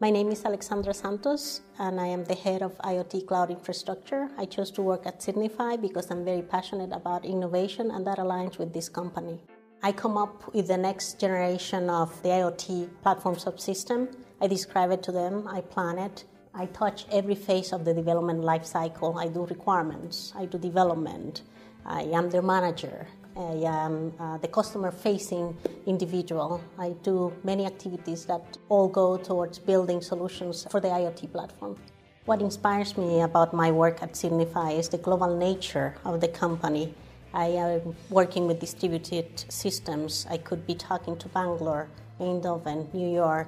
My name is Alexandra Santos, and I am the head of IoT Cloud Infrastructure. I chose to work at Signify because I'm very passionate about innovation, and that aligns with this company. I come up with the next generation of the IoT platform subsystem. I describe it to them, I plan it, I touch every phase of the development lifecycle. I do requirements, I do development, I am their manager, I am uh, the customer facing individual. I do many activities that all go towards building solutions for the IoT platform. What inspires me about my work at Signify is the global nature of the company. I am working with distributed systems. I could be talking to Bangalore, Eindhoven, New York,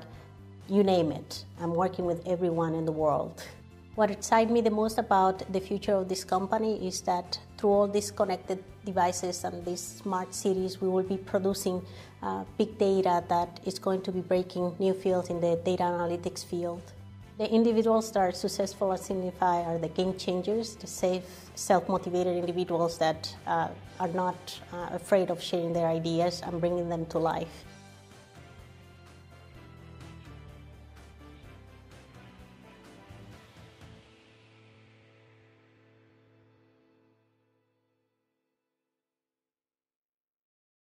you name it. I'm working with everyone in the world. What excites me the most about the future of this company is that through all these connected devices and these smart cities, we will be producing uh, big data that is going to be breaking new fields in the data analytics field. The individuals that are successful at Signify are the game changers, the safe, self motivated individuals that uh, are not uh, afraid of sharing their ideas and bringing them to life.